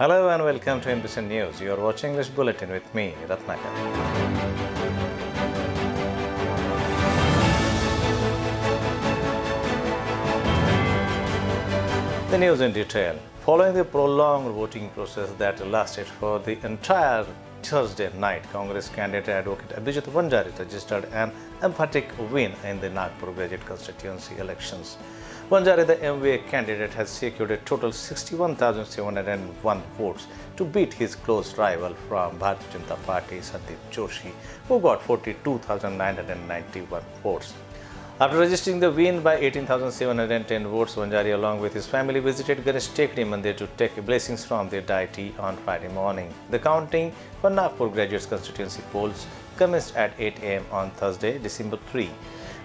Hello and welcome to INBCN News. You are watching this bulletin with me, Ratnakar. The news in detail. Following the prolonged voting process that lasted for the entire Thursday night, Congress candidate advocate Abhijit Vanjari registered an emphatic win in the Nagpur graduate constituency elections. Vanjari, the MVA candidate, has secured a total 61,701 votes to beat his close rival from Bharatiya Janata Party, Sandeep Joshi, who got 42,991 votes. After registering the win by 18,710 votes, Vanjari along with his family visited Ganesh Tekri Mandir to take blessings from their deity on Friday morning. The counting for Nagpur graduates constituency polls commenced at 8 am on Thursday, December 3.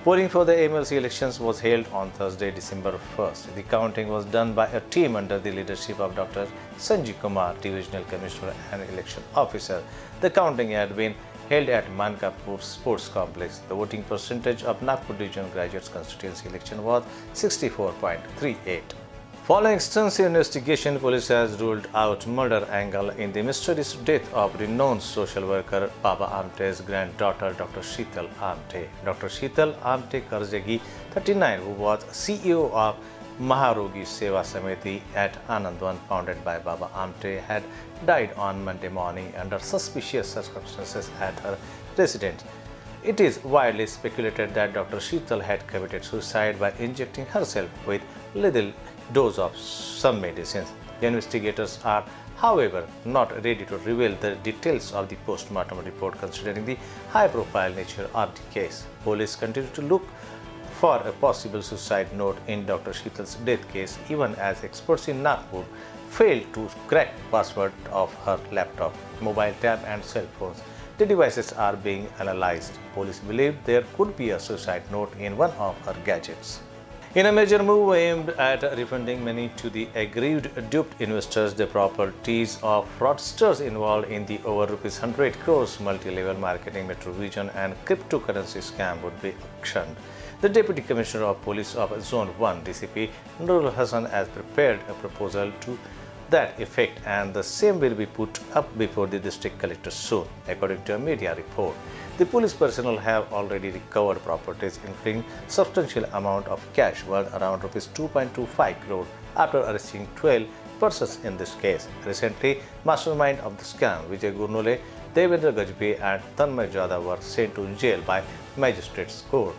Polling for the MLC elections was held on Thursday, December 1st. The counting was done by a team under the leadership of Dr. Sanjay Kumar, Divisional Commissioner and Election Officer. The counting had been held at Mankapur Sports Complex. The voting percentage of Nagpur Division Graduates Constituency election was 64.38. Following extensive investigation, police has ruled out murder angle in the mysterious death of renowned social worker Baba Amte's granddaughter Dr. Sheetal Amte. Dr. Sheetal Amte Karjagi, 39, who was CEO of Maharogi Seva Samiti at Anandwan founded by Baba Amte had died on Monday morning under suspicious circumstances at her residence. It is widely speculated that Dr. Sheetal had committed suicide by injecting herself with lethal dose of some medicines. The investigators are, however, not ready to reveal the details of the post-mortem report considering the high-profile nature of the case. Police continue to look for a possible suicide note in Dr. Sheetal's death case even as experts in Nagpur failed to crack password of her laptop, mobile tab and cell phones. The devices are being analyzed. Police believe there could be a suicide note in one of her gadgets. In a major move aimed at refunding money to the aggrieved duped investors, the properties of fraudsters involved in the over rupees 100 crores multi-level marketing Metrovision and cryptocurrency scam would be auctioned. The Deputy Commissioner of Police of Zone 1, DCP Nurul Hassan, has prepared a proposal to that effect and the same will be put up before the district collector soon, according to a media report. The police personnel have already recovered properties including substantial amount of cash worth around rupees 2.25 crore after arresting 12 persons in this case. Recently, mastermind of the scam Vijay Gurnule, Devendra Gajpe and Tanmay Jada were sent to jail by magistrates court.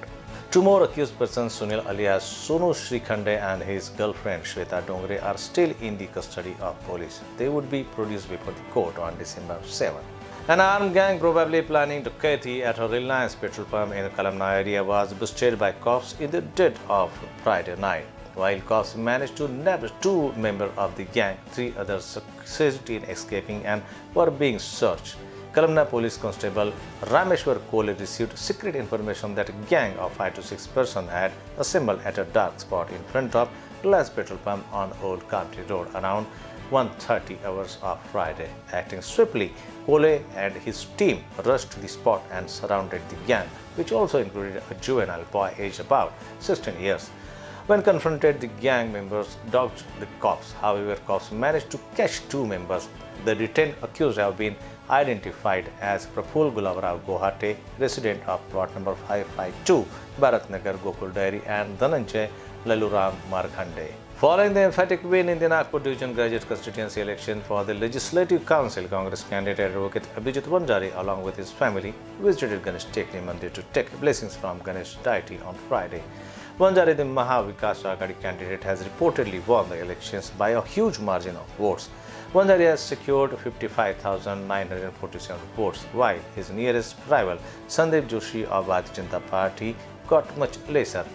Two more accused persons, Sunil alias Sonu Shrikhande and his girlfriend Shweta Dongre, are still in the custody of police. They would be produced before the court on December 7. An armed gang probably planning to at a Reliance petrol pump in Kalamna area was busted by cops in the dead of Friday night. While cops managed to nab two members of the gang, three others succeeded in escaping and were being searched. Kalamna Police Constable Rameshwar Kole received secret information that a gang of 5 to 6 persons had assembled at a dark spot in front of Reliance petrol pump on Old Kamptee Road around 1.30 hours of Friday. Acting swiftly, Kole and his team rushed to the spot and surrounded the gang, which also included a juvenile boy aged about 16 years. When confronted, the gang members dodged the cops. However, cops managed to catch two members. The detained accused have been identified as Praful Gulabrao Gohate, resident of plot number 552, Bharatnagar Gokul Dairy, and Dhananjay Laluram Markhande. Following the emphatic win in the Nagpur Division Graduate Constituency election for the Legislative Council, Congress candidate advocate Abhijit Vanjari along with his family visited Ganesh Tekri Mandir to take blessings from Ganesh deity on Friday. Vanjari, the Mahavikas Aghadi candidate, has reportedly won the elections by a huge margin of votes. Vanjari has secured 55,947 votes, while his nearest rival, Sandeep Joshi of Bharatiya Janata Party, got much lesser.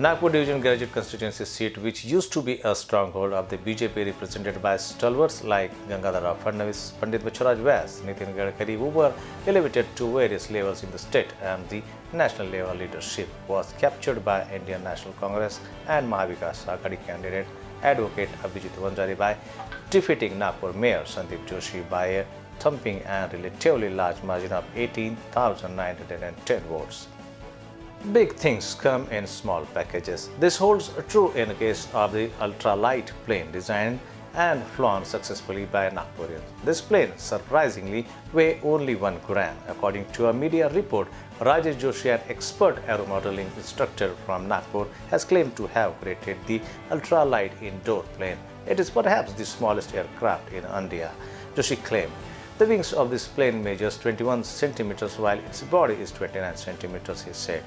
Nagpur Division Graduate Constituency seat, which used to be a stronghold of the BJP represented by stalwarts like Gangadhar Fadnavis, Pandit Bacharaj Vyas, Nitin Gadkari, who were elevated to various levels in the state and the national level leadership, was captured by Indian National Congress and Mahavikas Aghadi candidate advocate Abhijit Vanjari by defeating Nagpur Mayor Sandeep Joshi by a thumping and relatively large margin of 18,910 votes. Big things come in small packages. This holds true in the case of the ultralight plane designed and flown successfully by Nagpurians. This plane surprisingly weigh only 1 gram. According to a media report, Rajesh Joshi, an expert aeromodeling instructor from Nagpur, has claimed to have created the ultralight indoor plane. It is perhaps the smallest aircraft in India, Joshi claimed. The wings of this plane measures 21 centimeters while its body is 29 centimeters, he said.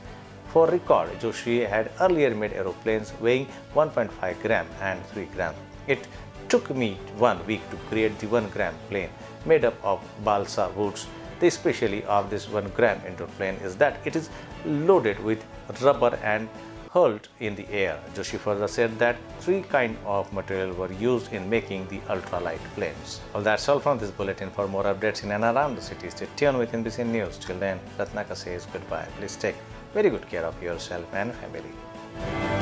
For record, Joshi had earlier made aeroplanes weighing 1.5 gram and 3 gram. It took me one week to create the 1 gram plane made up of balsa woods. The specialty of this 1 gram interplane is that it is loaded with rubber and hurled in the air. Joshi further said that three kinds of material were used in making the ultralight planes. Well, that's all from this bulletin. For more updates in and around the city, stay tuned with INBCN News. Till then, Ratnaka says goodbye. Please take very good care of yourself and family.